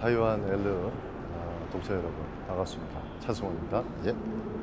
타이완 엘르 아, 어, 독자 여러분 반갑습니다. 차승원입니다. 예.